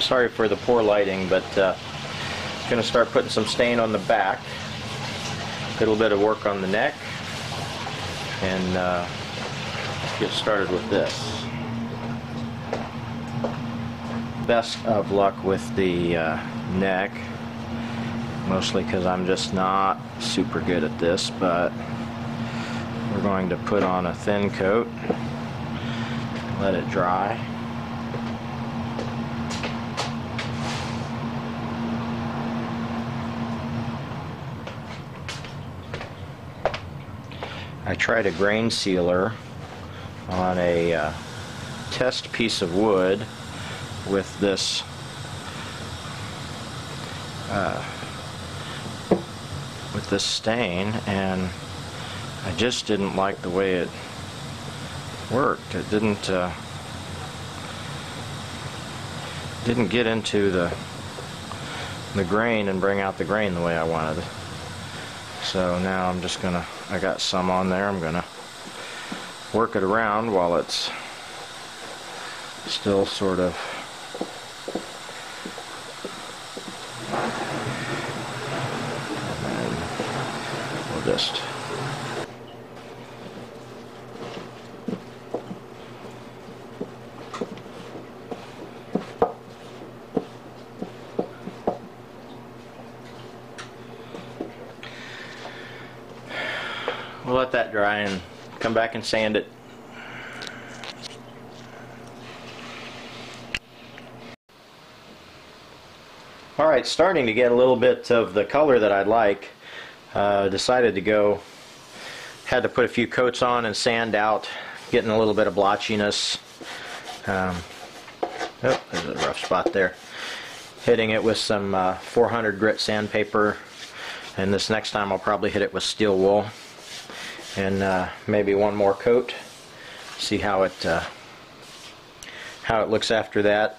Sorry for the poor lighting, but uh, going to start putting some stain on the back. A little bit of work on the neck. And uh, get started with this. Best of luck with the uh, neck. Mostly because I'm just not super good at this, but we're going to put on a thin coat. Let it dry. I tried a grain sealer on a uh, test piece of wood with this uh, with this stain and I just didn't like the way it worked. It didn't uh, didn't get into the the grain and bring out the grain the way I wanted. So now I'm just gonna I got some on there. I'm gonna work it around while it's still sort of we'll just We'll let that dry and come back and sand it. Alright, starting to get a little bit of the color that I'd like. Uh, decided to go, had to put a few coats on and sand out, getting a little bit of blotchiness. Um, oh, there's a rough spot there. Hitting it with some uh, 400 grit sandpaper, and this next time I'll probably hit it with steel wool and uh, maybe one more coat. See how it uh, how it looks after that.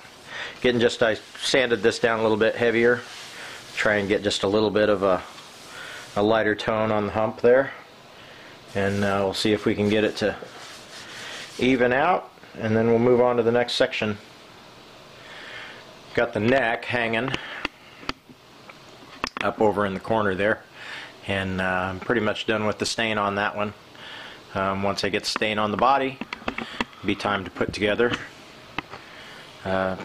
Getting just I sanded this down a little bit heavier. Try and get just a little bit of a, a lighter tone on the hump there. And uh, we'll see if we can get it to even out. And then we'll move on to the next section. Got the neck hanging up over in the corner there and uh, I'm pretty much done with the stain on that one. Um, once I get stain on the body, be time to put together, uh,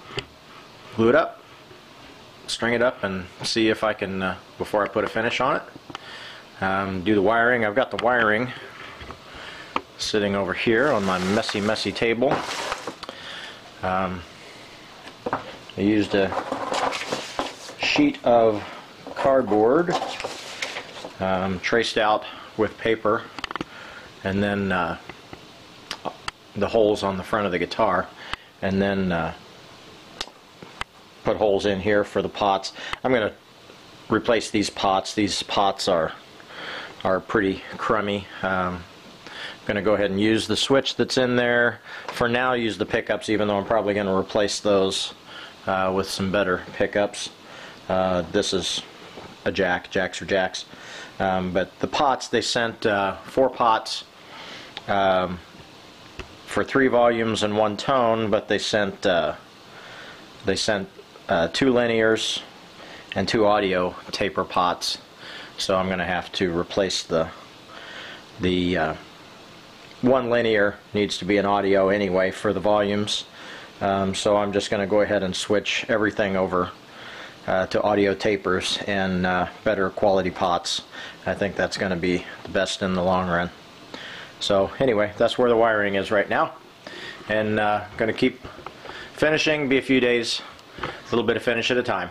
glue it up, string it up, and see if I can, uh, before I put a finish on it, um, do the wiring. I've got the wiring sitting over here on my messy, messy table. Um, I used a sheet of cardboard um, traced out with paper and then uh, the holes on the front of the guitar and then uh, put holes in here for the pots. I'm going to replace these pots. These pots are are pretty crummy. Um, I'm going to go ahead and use the switch that's in there. For now use the pickups even though I'm probably going to replace those uh, with some better pickups. Uh, this is a jack, jacks or jacks. Um, but the pots, they sent uh, four pots um, for three volumes and one tone, but they sent uh, they sent uh, two linears and two audio taper pots. So I'm going to have to replace the the uh, one linear needs to be an audio anyway for the volumes. Um, so I'm just going to go ahead and switch everything over to audio tapers and uh, better quality pots. I think that's going to be the best in the long run. So anyway, that's where the wiring is right now. And uh, going to keep finishing, be a few days, a little bit of finish at a time.